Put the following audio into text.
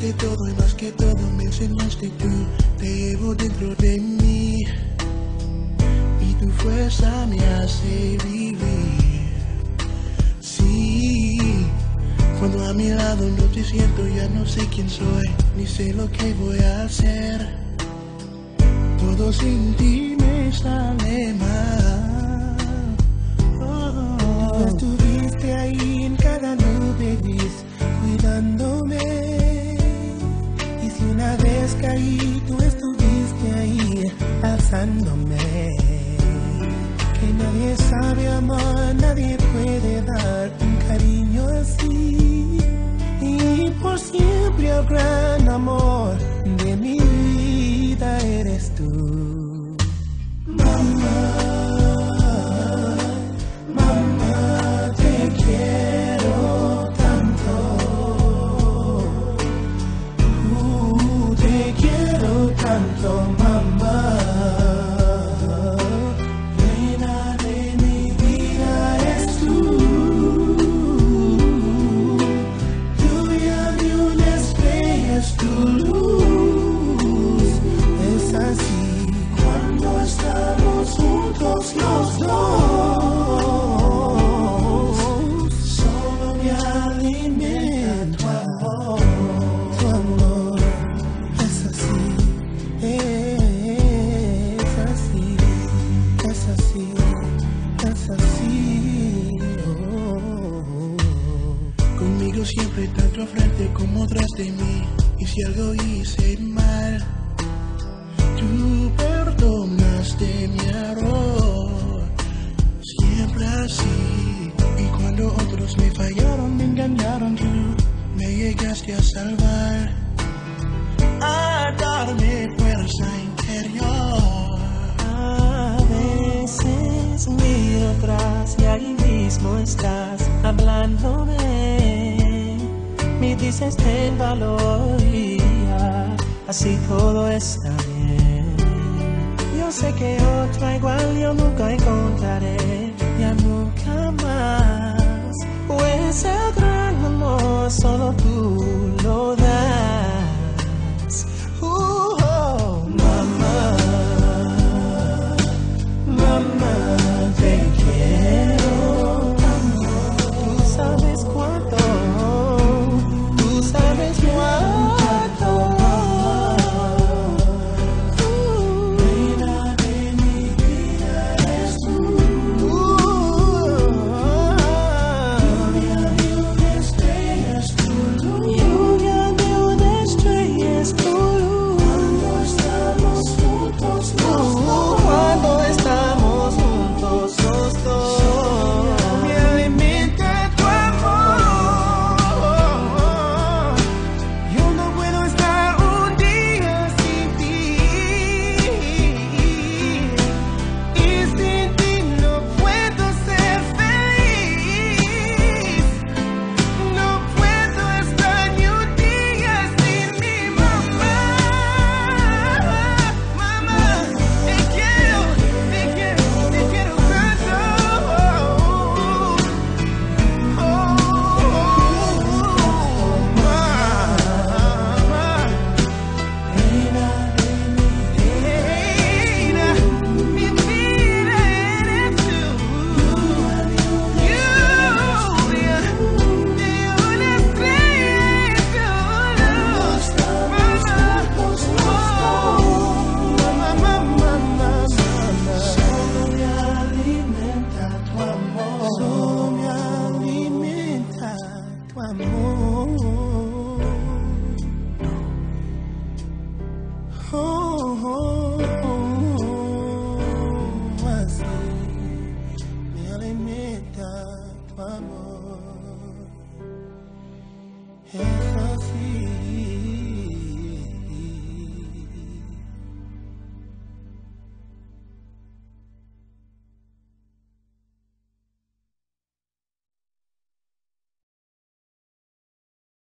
de todo y más que todo me enseñaste tú. Te llevo dentro de mí y tu fuerza me hace vivir. Sí, cuando a mi lado no te siento ya no sé quién soy ni sé lo que voy a hacer. Todo sin ti me sale vez caí, tú estuviste ahí, alzándome. Que nadie sabe amar, nadie puede tanto, mamá. Siempre tanto frente como tras de mí. Y si algo hice mal, tú perdonaste mi error. Siempre así. Y cuando otros me fallaron, me engañaron, tú me llegaste a salvar. A darme fuerza interior. A veces miro atrás y ahí mismo estás hablándome. Me dices ten valor y así todo está bien. Yo sé que otra igual yo nunca encontraré, ya nunca más. Pues el está tu amor.